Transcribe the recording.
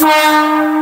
Bye.